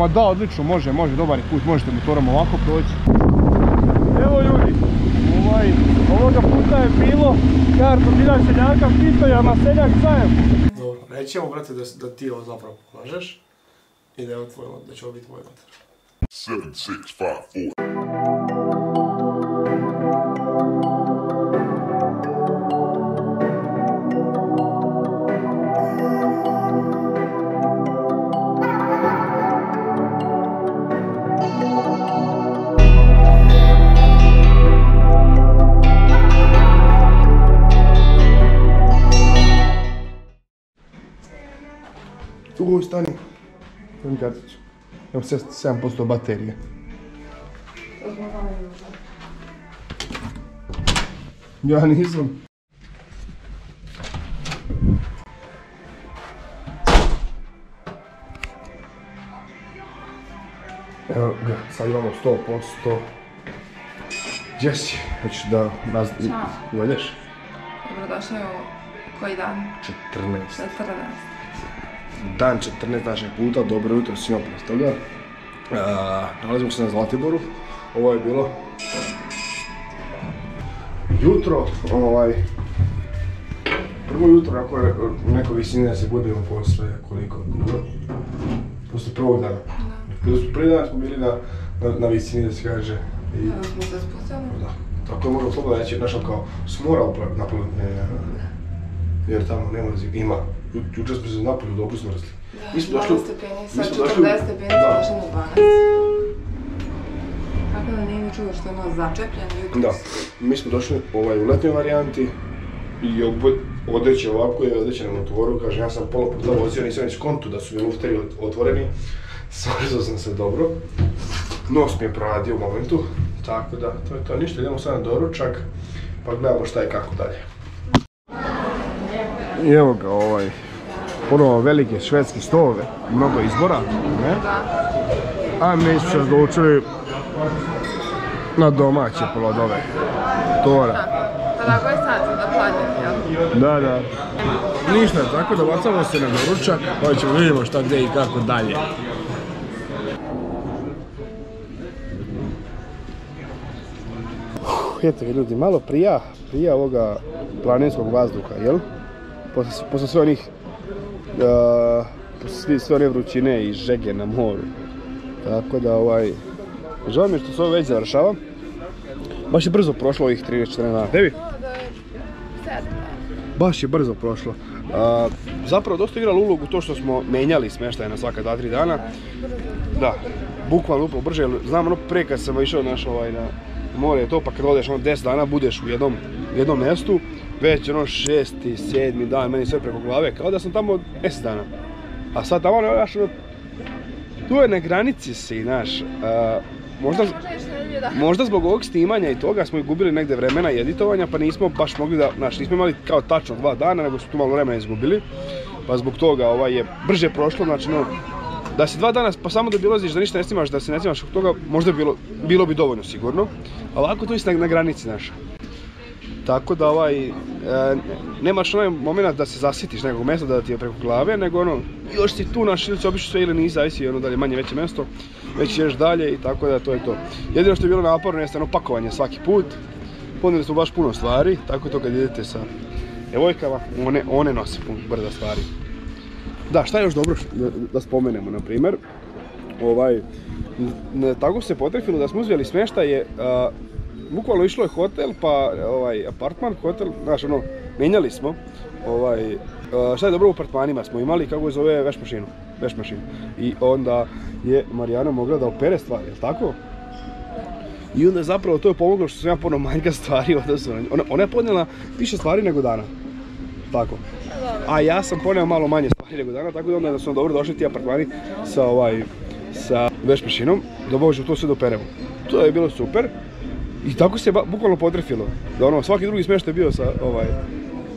Ma da, odlično, može, može, dobar je put, možete motorom ovako proći. Evo ljudi, ovaj, ovoga puta je bilo kar probirak seljaka pitojama, seljak zajem. Dobro, nećemo, brate da, da ti ovo zapravo pokažeš i da je ovo tvoj, da će ovo biti tvoj motor. 7, 6, 5, 4. Karticu. Evo 7% baterije. Ja nisam. Evo ga, sad imamo 100%. Gdje si? Hoćeš da. Ćao. Uvedeš? Dobrodošao u koji dan? 14. 14. Dan 14 našeg puta, dobro jutro svima prije toga. A, nalazimo se na Zlatiboru. Ovo je bilo jutro, ovaj, prvo jutro ako je neko visine da se budemo posle koliko dugo. Posle prvog dana. Kada smo prvi dan smo bili na, na, na visini da se kaže. I, Kada smo se spustili? da. Tako je možemo slobodno reći, znaš, kao smorao napolju, ne, ne, ne, jer tamo nema zima, ima. Ju- Jučer smo se napolju dobro smrzli. Mi smo došli, 12 stepeni, mi sa smo došli, 40 stepeni smo da, došli na 12. Tako da nije ni čudo što je ono začepljen jutros. da, mi smo došli ovaj, u letnjoj varijanti i obu- odeće ovako je odeće na motoru, kaže ja sam pola puta vozio, nisam već kontu da su mi lufteri ot- otvoreni, smrzao sam se dobro, nos mi je proradio u momentu, tako da to je to, ništa, idemo sad na doručak, pa gledamo šta je kako dalje. I evo ga ovaj, ponovo velike švedske stolove, mnogo izbora, ne? A mi su se odlučili na domaće plodove. Tora. Tako je sad da jel? Da, da. Ništa, tako da bacamo se na doručak, pa ćemo vidimo šta gdje i kako dalje. Eto ljudi, malo prija, prija ovoga planinskog vazduha, jel? Posle, posle sve onih, uh, posle sve one vrućine i žege na moru. Tako da ovaj, žao mi je što se ovo već završava. Baš je brzo prošlo ovih 13-14 dana. Devi? Baš je brzo prošlo. A, zapravo dosta igralo ulogu to što smo menjali smještaje na svaka 2-3 dana. Da, bukvalno upravo brže, znam ono pre kad sam išao naš ovaj na more to, pa kad odeš ono 10 dana budeš u jednom, jednom mjestu, već ono šesti, sedmi dan, meni sve preko glave, kao da sam tamo 10 dana. A sad tamo, ono, znaš, ono, tu je na granici si, znaš, možda, možda zbog ovog snimanja i toga smo i gubili negdje vremena i editovanja, pa nismo baš mogli da, znaš, nismo imali kao tačno dva dana, nego smo tu malo vremena izgubili, pa zbog toga ovaj je brže prošlo, znači no, da si dva dana pa samo da bilaziš, da ništa ne snimaš, da se ne snimaš od toga, možda bi bilo, bilo bi dovoljno sigurno, a ovako tu si na, na granici, znaš. Tako da ovaj, e, nemaš onaj moment da se zasjetiš nekog mjesta da ti je preko glave, nego ono, još si tu naš ili si obišao sve ili nisi, zavisi ono da li je manje veće mjesto, već ideš dalje i tako da to je to. Jedino što je bilo naporno jeste ono pakovanje svaki put, ponijeli smo baš puno stvari, tako to kad idete sa djevojkama, one, one nose puno brda stvari. Da, šta je još dobro da, spomenemo, na primjer, ovaj, tako se potrefilo da smo uzeli smještaje, a, bukvalno išlo je hotel, pa ovaj, apartman, hotel, znaš ono, menjali smo, ovaj, a, šta je dobro u apartmanima smo imali, kako je zove, veš mašinu, veš mašinu. I onda je Marijana mogla da opere stvari, jel tako? I onda zapravo to je pomoglo što sam ja puno manjka stvari nju. Ona, ona je podnijela više stvari nego dana. Tako. A ja sam poneo malo manje stvari nego dana, tako da onda su dobro došli ti apartmani sa ovaj, sa veš mašinom, da možemo to sve doperemo. To je bilo super. I tako se bukvalno potrefilo. Da ono, svaki drugi smještaj je bio sa ovaj,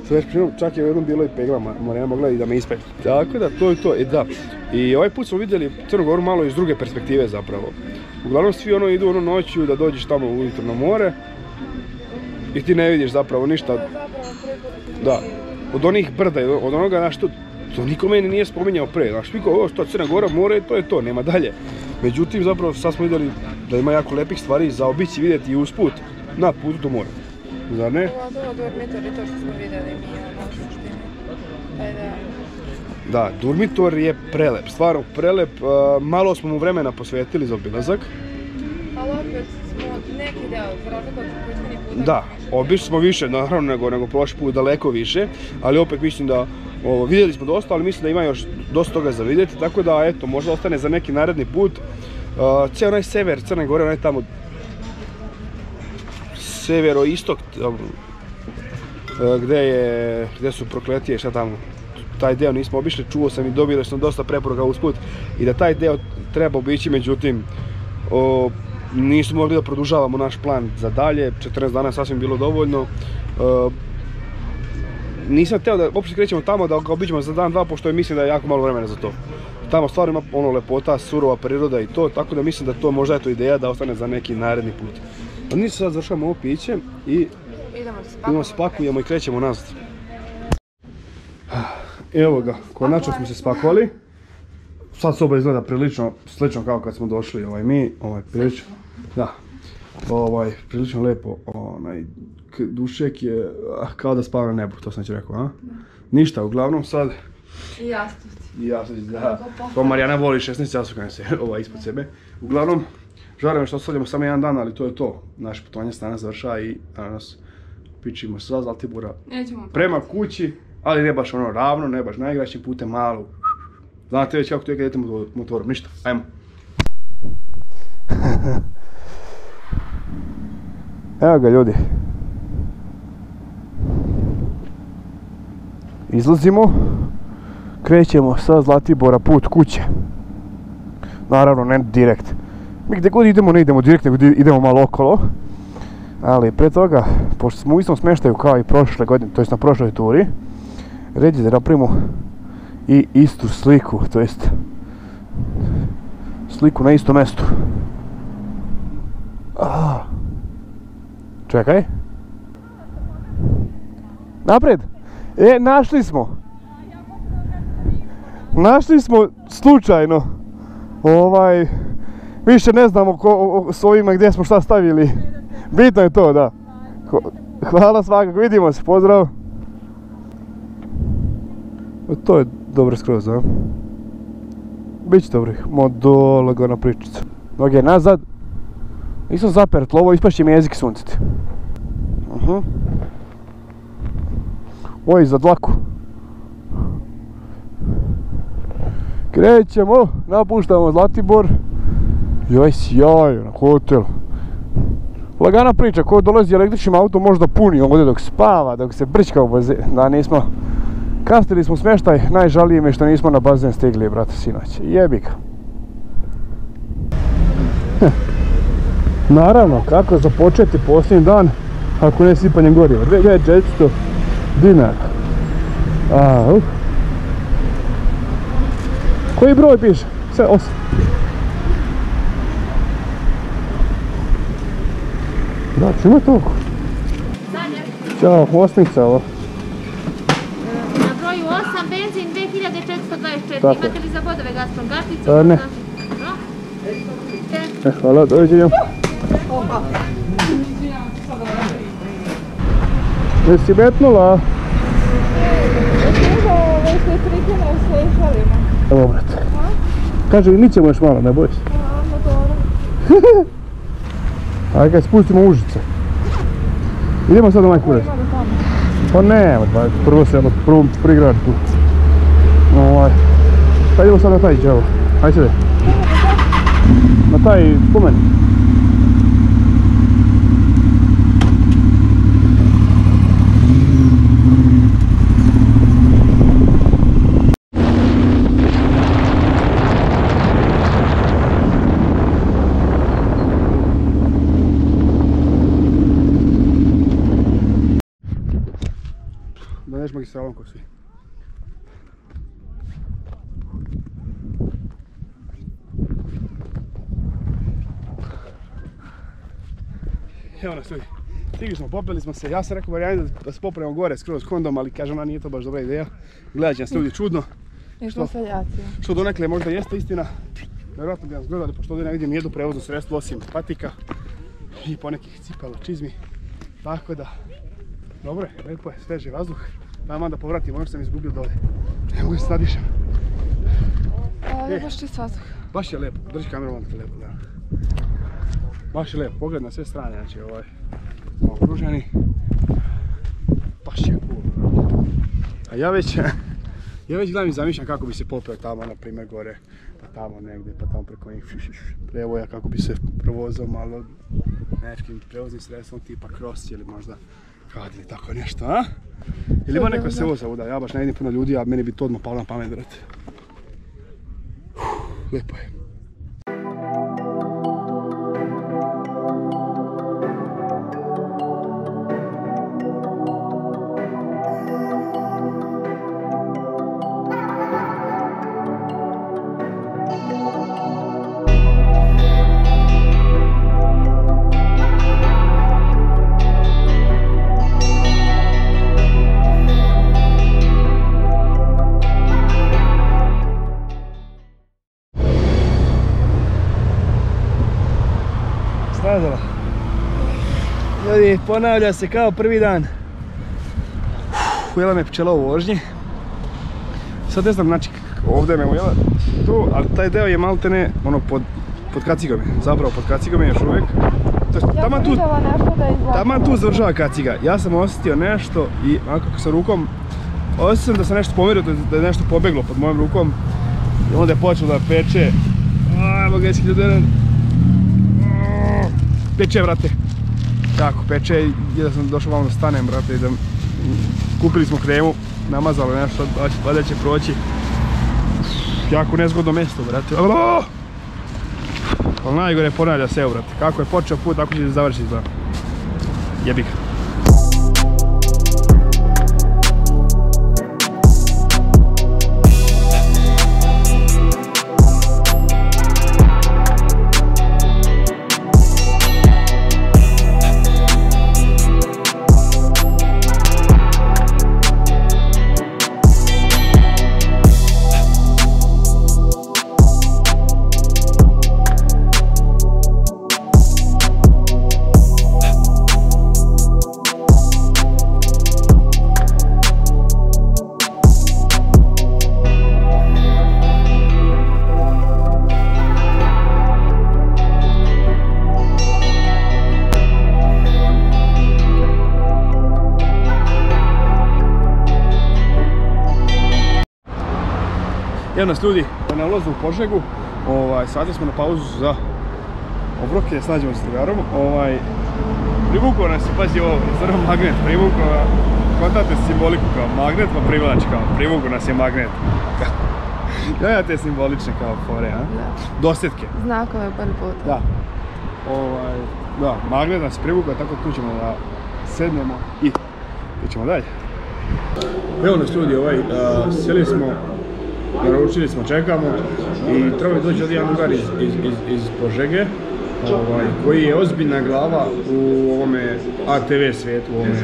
sa čak je u jednom bilo i pegla, Ma- Marijana mogla i da me ispe. Tako da, to je to, e da. I ovaj put smo vidjeli Crnu Goru malo iz druge perspektive zapravo. Uglavnom svi ono idu ono noću da dođeš tamo ujutro na more i ti ne vidiš zapravo ništa. Da, od onih brda, od onoga, znaš, To niko meni nije spominjao pre, znaš, niko, ovo što Crna Gora, more, to je to, nema dalje. Međutim, zapravo sad smo vidjeli da ima jako lepih stvari za obići vidjeti i usput na putu do mora. Zar ne? Dormitor je to što smo vidjeli mi, ono. Taj da, Durmitor je prelep, stvarno prelep, a, malo smo mu vremena posvetili za obilazak. Opet smo neki deo, za. Da, obišli smo više, naravno, nego, nego prošli put, daleko više, ali opet mislim da, ovo, vidjeli smo dosta, ali mislim da ima još dosta toga za vidjeti, tako da, eto, možda ostane za neki naredni put. Uh, cijel onaj sever Crne Gore, onaj tamo severo-istok, e, gdje, je, gdje su prokletije, šta tamo, taj deo nismo obišli, čuo sam i dobili smo dosta preporuka usput i da taj deo treba obići, međutim, nismo mogli da produžavamo naš plan za dalje, 14 dana je sasvim bilo dovoljno. E, nisam htio da uopće krećemo tamo da ga obiđemo za dan, dva, pošto je mislim da je jako malo vremena za to. Tamo stvarno ima ono lepota, surova priroda i to, tako da mislim da to možda je to ideja da ostane za neki naredni put. A mi sad završavamo ovo piće i Idemo spakujemo i krećemo nazad. Evo ga, konačno smo se spakovali. Sad soba izgleda prilično slično kao kad smo došli ovaj mi, ovaj prilično, da, ovaj prilično lepo, onaj dušek je kao da spava na nebu, to sam ti rekao, a? Ništa, uglavnom sad, I jasnosti. i ja sad da, to Marijana voli 16 časova se ovaj ispod sebe. Uglavnom, žalim me što ostavljamo samo jedan dan, ali to je to. Naše putovanje se danas završava i danas pičimo sa Zlatibora Nećemo prema kući, ali ne baš ono ravno, ne baš najgraćim putem, malo. Znate već kako to je kad idete motor- motorom, ništa, ajmo. Evo ga ljudi. Izlazimo, krećemo sa Zlatibora put kuće. Naravno, ne direkt. Mi gdje god idemo, ne idemo direkt, nego idemo malo okolo. Ali pre toga, pošto smo u istom smještaju kao i prošle godine, to jest na prošloj turi, red je da napravimo i istu sliku, to jest sliku na istom mjestu. Ah. Čekaj. Napred! E, našli smo! Našli smo slučajno. Ovaj, više ne znamo ko, o- s ovima gdje smo šta stavili. Bitno je to, da. Hvala svakako, vidimo se, pozdrav. To je dobro skroz, a? Biće dobro, mo do lagana pričica. Noge nazad. Nisam zapert lovo, ispašće mi jezik sunciti. Oj, za dlaku. Krećemo, napuštamo Zlatibor. Joj, sjajno, hotel. Lagana priča, ko dolazi električnim autom možda puni ovdje dok spava, dok se brčka u bazen. Da, nismo... Kastili smo smještaj, najžalije mi je što nismo na bazen stigli, brate, sinoć. Jebi ga. Naravno, kako započeti posljednji dan ako ne sipanjem goriva? 2400 dinara. A, uh. Koji broj piše? Sve, osam. Da, ću ima toliko. Ćao, osmica ovo. Tako. Imate li za bodove Gazprom karticu? E, ne. Dobro. E, hvala, doviđenja. Jesi betnula? Evo, brate. Kaže, mi ćemo još malo, ne boj se. Ajde, spustimo užice. Idemo sad na onaj kurac. Pa ne, prvo se, prvo prigrad tu. Ovaj. Pa idemo sad na taj džavo. Ajde se Na taj spomen. Da neš magistralom ko svi. Evo nas ljudi. Stigli smo, popeli smo se. Ja sam rekao varijani da, se popravimo gore skroz kondom, ali kaže ona nije to baš dobra ideja. Gledat će nas ljudi čudno. Išlo seljaci. Što donekle možda jeste istina. Vjerojatno bi nas gledali, pošto ovdje ne vidim nijedno prevozno sredstvo osim patika i ponekih cipela, čizmi. Tako da, dobro je, lepo je, sveži vazduh. Daj man da povratim, možda sam izgubio dole. Ne mogu se nadišem. A, E. baš čist vazduh. Baš je lijepo, drži kameru vam te lijepo, da. Baš je lijepo, pogled na sve strane, znači ovaj, smo okruženi. Baš je cool. A ja već, ja već gledam i zamišljam kako bi se popeo tamo, na primjer, gore, pa tamo negdje, pa tamo preko njih prevoja, kako bi se provozao malo nekim prevoznim sredstvom tipa cross ili možda kad ili tako nešto, a? Ili ima neko se voza ja baš ne vidim puno ljudi, a meni bi to odmah palo na pamet, brate. Lijepo je. Ponavlja se kao prvi dan. Ujela me pčela u vožnji. Sad ne znam, znači, ovdje me ujela tu, ali taj deo je maltene, ono, pod, pod kacigom je. Zapravo pod kacigom je još uvijek. Taman tu, taman tu završava kaciga. Ja sam osjetio nešto i kako sa rukom, osjetio sam da sam nešto pomerio, da je- nešto pobeglo pod mojom rukom. I onda je počelo da peče. Ajmo ga ljudi. Peče, brate. Jako peče i da sam došao malo da stanem, brate, i da kupili smo kremu, namazalo nešto, valjda će- proći. Jako nezgodno mjesto, brate. Ali najgore ponavlja se, brate. Kako je počeo put, tako će se završiti, brate. Jebi Evo nas ljudi na ulazu u Požegu, ovaj, sada smo na pauzu za obroke, snađemo se s drugarom. Ovaj, privukao nas je, pazi ovo, zrno magnet, privukao, kontate simboliku kao magnet pa privlači kao, privukao nas je magnet. Gledate simbolične kao fore, a? Da. Dosjetke. Znakove prvi put. Da. Ovaj, da, magnet nas privukao, tako tu ćemo da sednemo i idemo dalje. Evo nas ljudi, ovaj, a, sjeli smo, naručili smo, čekamo i treba doći ovdje jedan drugar iz, iz, iz, Požege, ovaj, koji je ozbiljna glava u ovome ATV svijetu, u ovome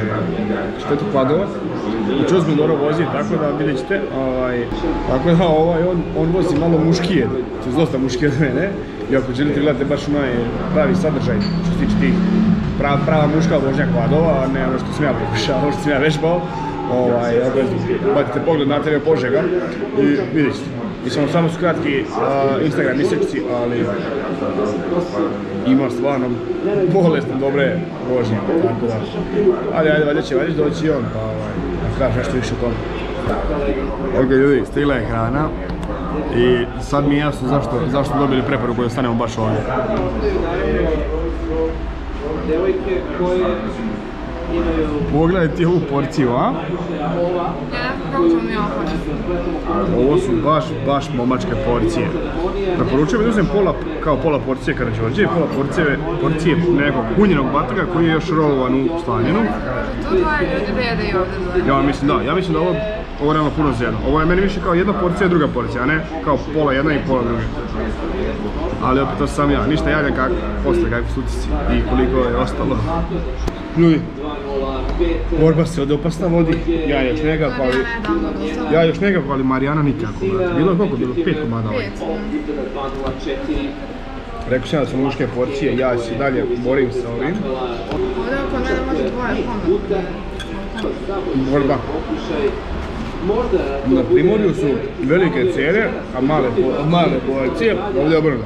štetu kladova. Znači ozbiljno dobro vozi, tako da vidjet ćete. Ovaj, tako da ovaj, on, vozi malo muškije, to je dosta muškije od mene. I ako želite gledate baš onaj pravi sadržaj što se tiče tih prava, muška vožnja kvadova, a ne ono što sam ja pokušao, što sam ja vežbao. Ovaj, bacite pogled na TV Požega i vidjet ćete. Mislim, samo su kratki Instagram isječci, ali ima stvarno bolesne dobre vožnje, tako da. Ali ajde, valjda će, valjda će doći i on, pa ovaj, da kaže nešto više o tome. Ok ljudi, stigla je hrana i sad mi je jasno zašto, zašto dobili preporuku da stanemo baš ovdje. Pogledaj ti ovu porciju, a? Kako ovo Ovo su baš, baš momačke porcije. Preporučujem da uzmem pola, kao pola porcije karađorđe i pola porcije, porcije nekog kunjenog bataka koji je još rolovan u slaninu. Tu dvoje ljudi da jede i ovdje dvoje. Ja mislim da, ja mislim da ovo, ovo je realno puno zjedno. Ovo je meni više kao jedna porcija i druga porcija, a ne kao pola jedna i pola druga. Ali opet to sam ja, ništa javljam kako, posle kakvi su utisci i koliko je ostalo. Ljudi, Borba se ovdje opasna vodi, ja još nekako, ali... Ja još nekako, ali Marijana nikako. brate. Bilo je koliko? Bilo je pet komada ovaj. Rekao sam da su muške porcije, ja se dalje borim sa ovim. Ovdje oko mene može dvoje komada. Borba. Na Primorju su velike cijene, a male, male porcije, ovdje je obrnuto.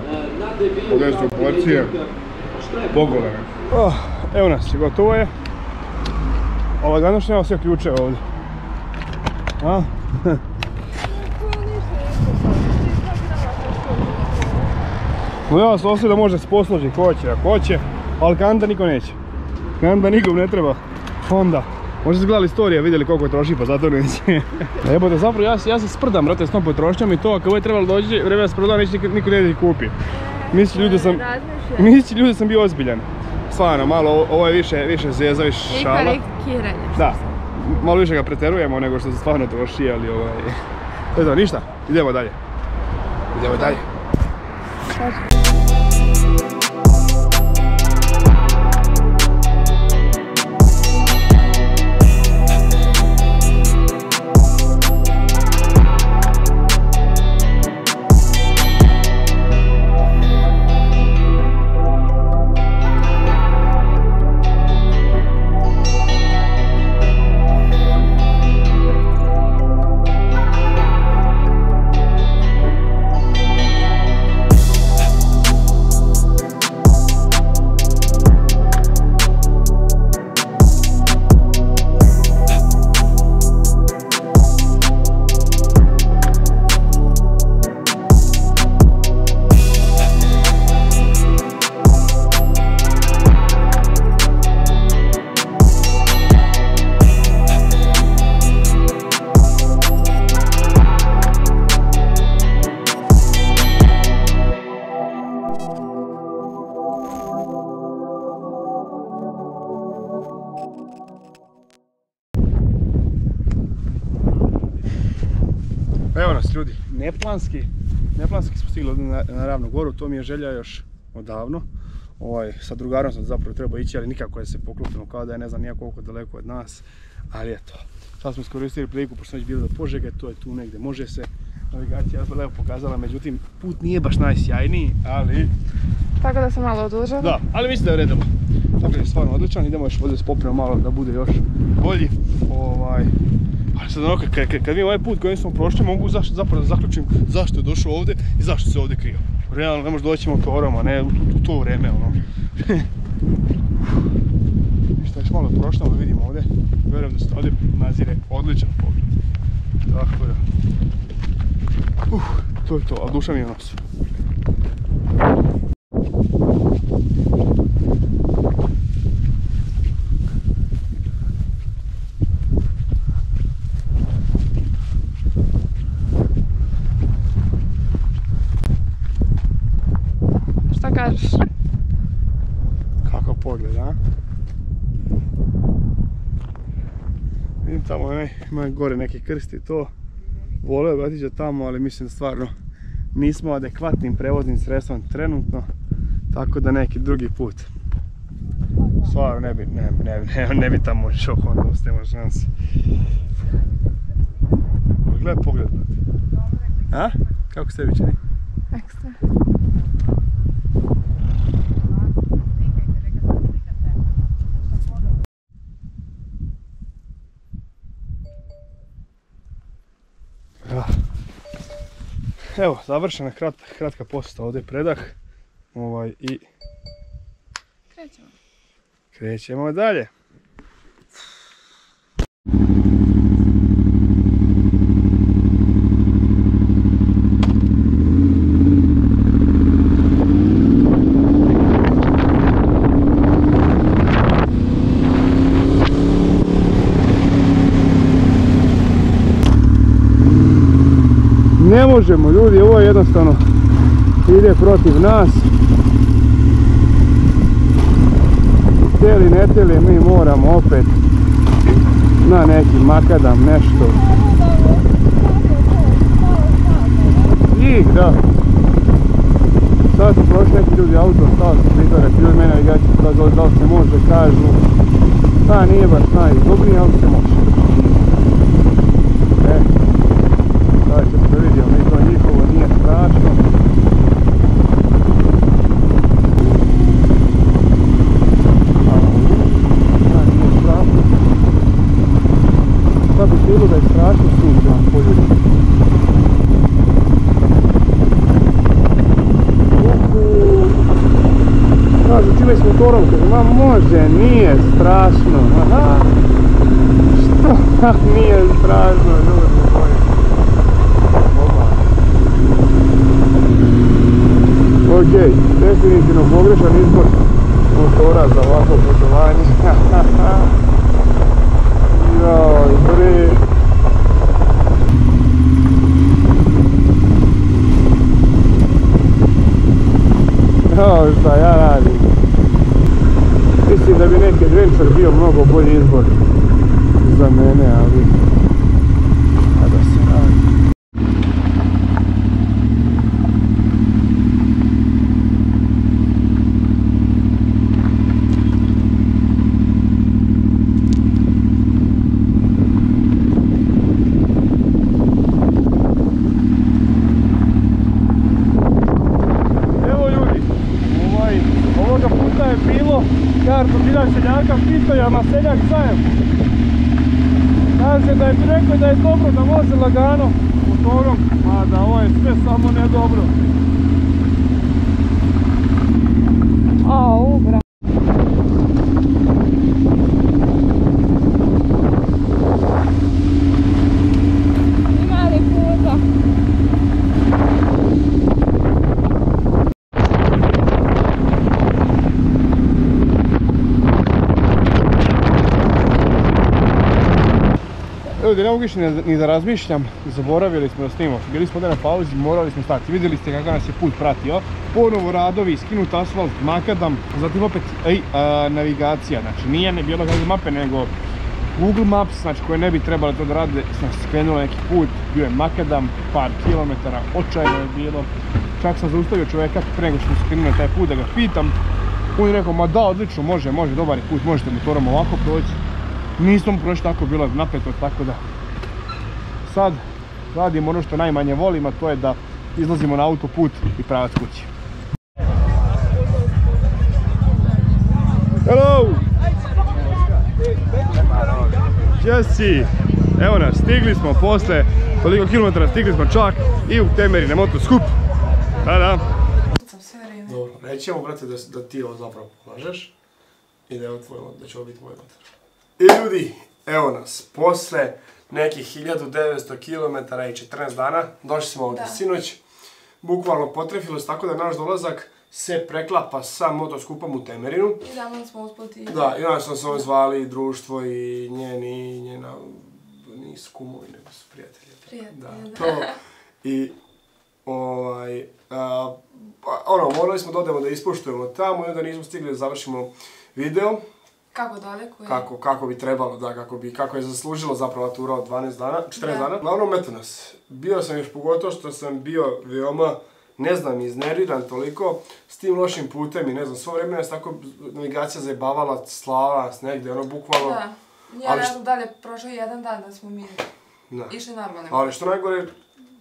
Ovdje su porcije pogolene. Oh, evo nas, gotovo je. Ova danas nema sve ključe ovdje. A? No ja sam osim da može se posloži, hoće, ako hoće, ali kanda niko neće. Kanda nikom ne treba. Honda. Možda ste gledali istorije, vidjeli koliko troši, pa zato neće. Jebote, zapravo ja, se- ja se sprdam, brate, s tom potrošnjom i to, ako ovo je trebalo doći, vreme da se proda, neće niko, ne kupi. Misli ljudi da sam, misli ljudi da sam bio ozbiljan. Stvarno, malo, ovo- je više, više zeza, više I šala. karikiranje. Da, malo više ga preterujemo nego što se stvarno troši, ali ovaj... Eto, ništa, idemo dalje. Idemo dalje. Neplanski, neplanski smo stigli na, na Ravnu goru, to mi je želja još odavno. Ovaj, sa drugarom sam zapravo trebao ići, ali nikako da se poklopimo kao da je ne znam nija koliko daleko od nas. Ali eto, sad smo iskoristili priliku, pošto smo već bili do Požege, to je tu negdje, može se. Navigacija je lepo pokazala, međutim put nije baš najsjajniji, ali Tako da se malo odužava. da, ali mislim da je redimo. Tako je stvarno odličan, idemo još ovdje spopnemo malo da bude još bolji. Ovaj, ali sad ono, kad, kad, vidim ovaj put kojim smo prošli, mogu zapravo da zaključim zašto je došao ovdje i zašto se ovdje krio. Realno ne može doći motorom, a ne u, to vrijeme ono. Šta još malo prošlo, da vidimo ovdje. Vjerujem da se ovdje nazire odličan pogled. Tako da. Uh, to je to, ali duša mi je nos. Šta kažeš? Kakav pogled, a? Vidim tamo onaj, ima gore neki krst i to. Volio bi otići tamo, ali mislim da stvarno nismo adekvatnim prevoznim sredstvom trenutno. Tako da neki drugi put. Stvarno ne bi, ne, ne, ne, ne bi tamo išao Honda, nema šanse. Gledaj pogled. A? Kako se tebi čini? Ekstra. Ja. Evo, završena krat, kratka posjeta ovdje predah. Ovaj, I Krećemo. krećemo dalje. Ne možemo ljudi, ovo je jednostavno ide protiv nas. Htjeli ne htjeli mi moramo opet na neki makadam nešto. Njih, da. Sad su prošli neki ljudi auto, stali su pritore, ljudi mene ja ću da li se može, kažu. Ta nije baš najizgodnija, ali se može. E, sad ćemo da vidimo, mi to njihovo nije strašno. Da, nije strašno. Sad bi bilo da je strašno suđa po ljudi. Uhu. Kažu, čime s motorom? Kaže, ma može, nije strašno. Aha. Što nije strašno, ljudi moji? Ok, definitivno pogrešan izbor motora za ovako putovanje. Joj, bre. Evo šta ja radim. Mislim da bi neki adventure bio mnogo bolji izbor za mene, ali... A da se radi. Evo ljudi, ovaj, ovoga puta je bilo kartu Biljak seljaka pitojama seljak zajem. Kaže da je rekao da je dobro da može lagano motorom, mada ovo je sve samo ne dobro. Au, bra. Ljudi, ne mogu više ni, da razmišljam, zaboravili smo da snimamo. Bili smo ovdje na pauzi, morali smo stati. Vidjeli ste kakav nas je put pratio. Ponovo radovi, skinut asfalt, makadam, zatim opet ej, navigacija. Znači nije ne bilo kakve mape, nego Google Maps, znači koje ne bi trebali to da rade, sam skrenuo neki put, bio je makadam, par kilometara, očajno je bilo. Čak sam zaustavio čovjeka prije nego što na taj put da ga pitam. On je rekao, ma da, odlično, može, može, dobar je put, možete motorom ovako proći. Nismo mu prošli tako, bilo napeto, tako da sad radimo ono što najmanje volim, a to je da izlazimo na autoput i pravac kući. Hello! Jesse! Evo nas, stigli smo posle toliko kilometara, stigli smo čak i u Temeri na motoskup. Da, da. Dobro, brate, da, ti ovo zapravo polažeš i da, će ovo biti tvoj motor. I ljudi, evo nas, posle nekih 1900 km i 14 dana, došli smo ovdje sinoć, bukvalno potrefilo se tako da naš dolazak se preklapa sa motoskupom u Temerinu. I tamo smo usput i... Da, i onda smo se zvali društvo i njeni, njena, nisu kumovi, nego su prijatelji. Prijatelji, Da, da. to. I, ovaj, a, pa, ono, morali smo da odemo da ispoštujemo tamo i onda nismo stigli da završimo video, Kako daleko je? kako, kako bi trebalo, da, kako bi, kako je zaslužilo zapravo tura od 12 dana, 14 Da. dana. Uglavnom, eto nas, bio sam još pogotovo što sam bio veoma, ne znam, iznerviran toliko s tim lošim putem i ne znam, svo vrijeme nas tako navigacija zajebavala, slava nas negdje, ono, bukvalno. Da. Ja Ali ne znam da li je prošao jedan dan da smo mi Da. išli normalno. Ali što najgore,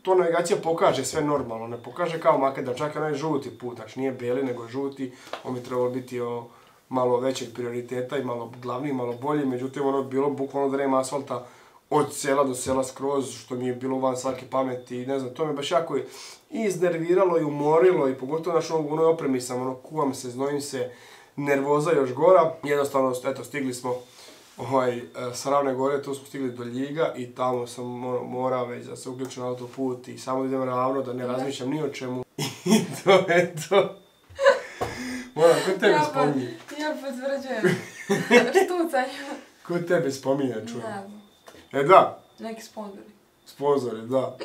to navigacija pokaže sve normalno, ne pokaže kao makadam, čak i onaj žuti put, znači nije bijeli nego žuti, on bi trebalo biti o malo većeg prioriteta i malo glavniji, malo bolji, međutim ono je bilo bukvalno da nema asfalta od sela do sela skroz, što mi je bilo van svake pameti i ne znam, to me baš jako i iznerviralo i umorilo i pogotovo naš ono, u onoj opremi sam, ono, kuvam se, znojim se, nervoza još gora, jednostavno, eto, stigli smo ovaj, e, sa Ravne gore, tu smo stigli do Ljiga i tamo sam ono, morao već da se uključim na autoput i samo idem ravno, da ne razmišljam ni o čemu. I to je to. Ko tebe Ja spominje? Ja potvrđujem. Štucanje. Ko tebe spominje, čujem? Ne. E da, Neki sponzori. sponzori, da.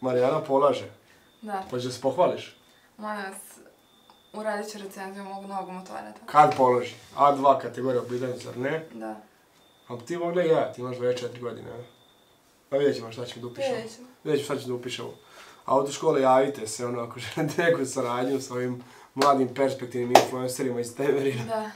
Marijana polaže. Da. Pa će se pohvališ. Molim vas, uradit ću recenziju mog novog motoreta. Kad položi? A2 kategorija oblidan, zar ne? Da. A ti mogla i ja, ti imaš 24 godine, a? Pa vidjet ćemo šta ćemo da upišemo. Vidjet ćemo. Vidjet ćemo šta ćemo da upišemo. Autoškole javite se, ono, ako želite neku saradnju s ovim mladim perspektivnim influencerima iz Temerina. Da.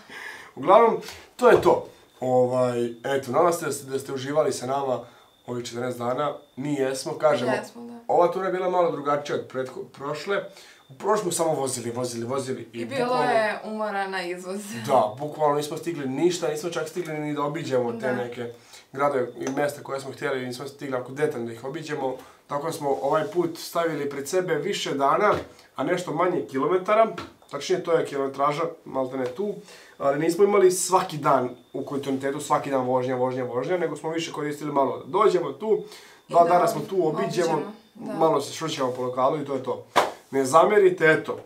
Uglavnom, to je to. Ovaj, eto, nadam se da ste, da ste uživali sa nama ovih 14 dana. Mi jesmo, kažemo. Jesmo, da. Ova tura je bila malo drugačija od pretho- prošle. U prošle smo samo vozili, vozili, vozili. I bilo bukvalno- je umora na izvoz. Da, bukvalno nismo stigli ništa, nismo čak stigli ni da obiđemo te Da. neke gradove i mjesta koje smo htjeli, nismo stigli ako detaljno da ih obiđemo. Tako da smo ovaj put stavili pred sebe više dana, a nešto manje kilometara. Tačnije, to je kilometraža, malte ne tu. Ali nismo imali svaki dan u kontinuitetu, svaki dan vožnja, vožnja, vožnja, nego smo više koristili malo da dođemo tu, dva dana smo tu, obiđemo, malo se šućemo po lokalu i to je to. Ne zamjerite, eto,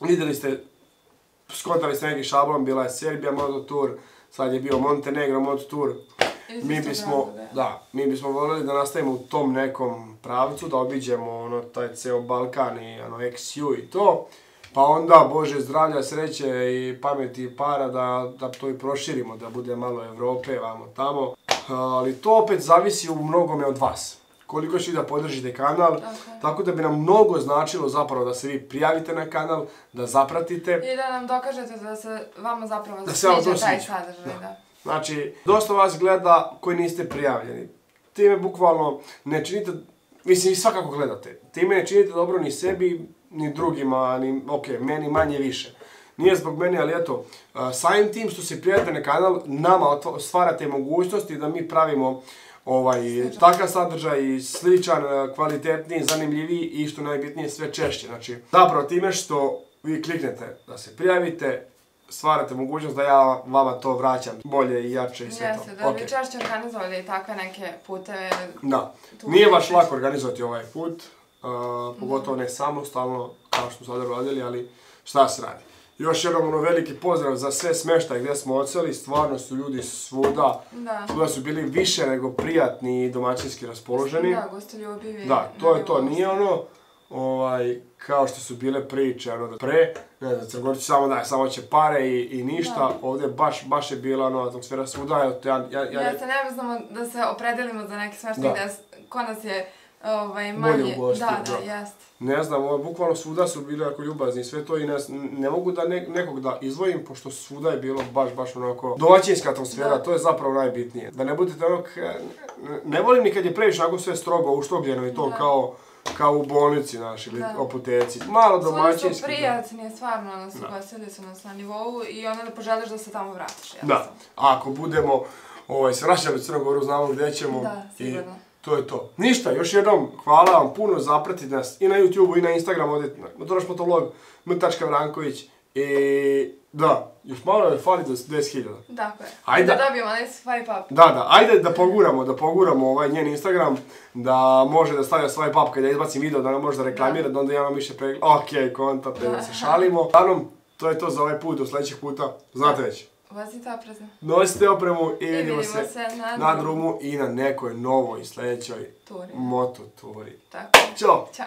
vidjeli ste skontali ste neki šablon, bila je Serbija Moto Tour, sad je bio Montenegro Moto Tour. Mi bismo, da, mi bismo voljeli da nastavimo u tom nekom pravcu, da obiđemo ono, taj ceo Balkan i ono, XU i to. Pa onda, Bože zdravlja, sreće i pameti i para da, da to i proširimo, da bude malo Evrope, vamo tamo. Ali to opet zavisi u mnogome od vas. Koliko će da podržite kanal, Tako da bi nam mnogo značilo zapravo da se vi prijavite na kanal, da zapratite. I da nam dokažete da se vama zapravo Da sviđa taj sadržaj, da. Znači, dosta vas gleda koji niste prijavljeni. Time bukvalno ne činite, mislim i svakako gledate, time ne činite dobro ni sebi, ni drugima, ni, ok, meni manje više. Nije zbog mene, ali eto, a, samim tim što se prijavite na kanal, nama stvarate mogućnosti da mi pravimo ovaj, takav sadržaj i sličan, a, kvalitetniji, zanimljiviji i što najbitnije sve češće. Znači, zapravo time što vi kliknete da se prijavite, stvarate mogućnost da ja vama to vraćam bolje i jače i sve Jeste, to. da Ok. bi češće organizovali takve neke puteve. Da. Nije baš lako organizovati ovaj put, uh, pogotovo ne samostalno, kao što smo sada radili, ali šta se radi. Još jednom ono veliki pozdrav za sve smještaje gdje smo odseli, stvarno su ljudi svuda, Da. svuda su bili više nego prijatni i domaćinski raspoloženi. Da, gostoljubivi. Da, to je to, nije ono, ovaj, kao što su bile priče, ono, da pre, ne znam, Crnogorci samo daj, samo će pare i, i ništa, Da. ovdje baš, baš je bila, ono, atmosfera svuda, ja, ja, ja, Jeste, ne znamo da se opredelimo za neki smeštaj Da. gdje ko nas je ovaj, Bolje manje... ugostio, da, da, da. jest. Ne znam, ovo, bukvalno svuda su bili jako ljubazni i sve to i ne, ne mogu da ne- nekog da izdvojim, pošto svuda je bilo baš, baš onako domaćinska atmosfera, Da. to je zapravo najbitnije. Da ne budete onog, ne, ne volim ni kad je previše onako sve strogo, uštogljeno i to Da. kao, kao u bolnici naši ili Da. oputeci. Malo domaćinski. su da. prijatni, stvarno Da. ugostili su nas na nivou i onda da poželiš da se tamo vratiš. Da, jednostavno. a ako budemo ovaj, se vraćali u Crnu Goru, znamo gdje ćemo. Da, I sigurno. To je to. Ništa, još jednom, hvala vam puno, zapratite nas i na YouTube-u i na Instagramu, odete na Motoraš Motolog, m.vranković i da, još malo je fali do 10.000. Tako je. Ajde. Da dobijemo onaj swipe up. Da, da, ajde da poguramo, da poguramo ovaj njen Instagram, da može da stavlja svoj pap kad ja izbacim video, da nam može da reklamira, da, onda ja vam više pregled. Ok, konta, te da se šalimo. Uglavnom, to je to za ovaj put, do sljedećeg puta, znate već. Vozite oprezno. Nosite opremu i I vidimo, se, na, na drumu i na nekoj novoj sljedećoj Turi. moto turi. Tako. Ćao! Ćao.